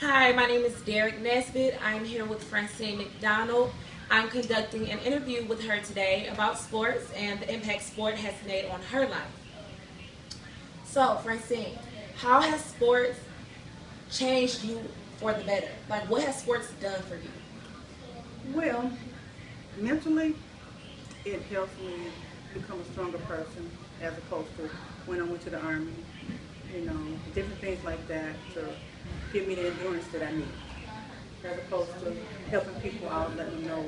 Hi, my name is Derek Nesbitt. I'm here with Francine McDonald. I'm conducting an interview with her today about sports and the impact sport has made on her life. So, Francine, how has sports changed you for the better? Like, what has sports done for you? Well, mentally, it helps me become a stronger person as opposed to when I went to the army. You know, different things like that to give me the endurance that I need. As opposed to helping people out, letting them know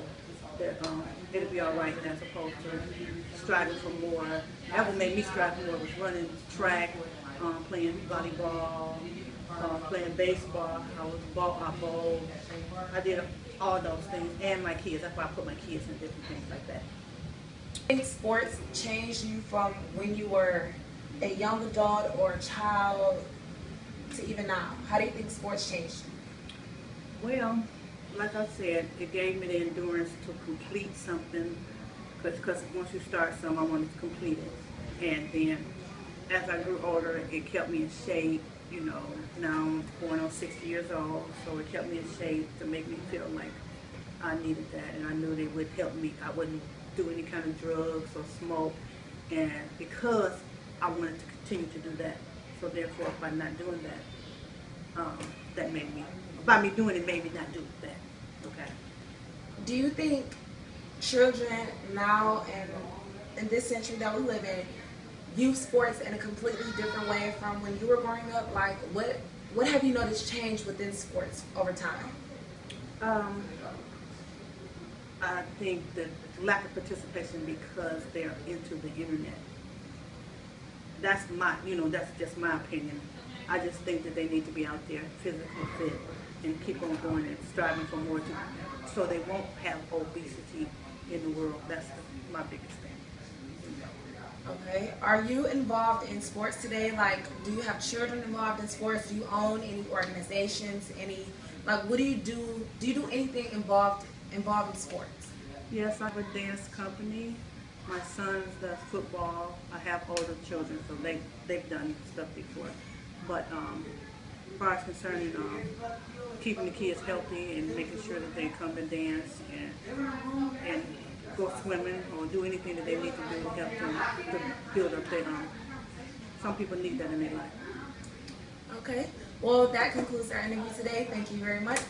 that um, it'll be all right, as opposed to striving for more. That what made me strive more was running track, um, playing volleyball, uh, playing baseball. I was ball, I bowled. I did all those things, and my kids. That's why I put my kids in different things like that. Think sports changed you from when you were a young adult or a child to even now? How do you think sports changed? Well, like I said, it gave me the endurance to complete something because once you start something, I wanted to complete it. And then as I grew older, it kept me in shape. You know, now I'm going on 60 years old, so it kept me in shape to make me feel like I needed that. And I knew they would help me. I wouldn't do any kind of drugs or smoke. And because I wanted to continue to do that. So therefore, by not doing that, um, that made me, by me doing it, made me not do that. Okay. Do you think children now and in this century that we live in view sports in a completely different way from when you were growing up? Like, what what have you noticed change within sports over time? Um, I think the lack of participation because they're into the internet that's my, you know, that's just my opinion. I just think that they need to be out there physically fit and keep on going and striving for more to, so they won't have obesity in the world. That's the, my biggest thing. Okay. Are you involved in sports today? Like, do you have children involved in sports? Do you own any organizations? Any, like, what do you do? Do you do anything involved involved in sports? Yes, I have a dance company my sons does football. I have older children, so they they've done stuff before. But um, as far as concerning um, keeping the kids healthy and making sure that they come and dance and and go swimming or do anything that they need to do to help them to build up their um. Some people need that in their life. Okay. Well, that concludes our interview today. Thank you very much.